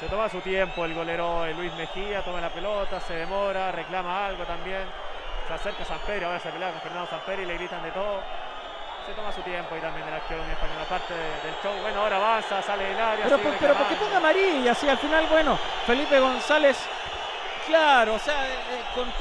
Se toma su tiempo el golero Luis Mejía, toma la pelota, se demora, reclama algo también. Se acerca Samperi, ahora se pelea con Fernando Samperi, le gritan de todo. Se toma su tiempo y también el arquero español, aparte del show. Bueno, ahora avanza, sale del área. Pero, pero, pero ¿por qué ponga amarilla? Si al final, bueno, Felipe González, claro, o sea, eh, eh con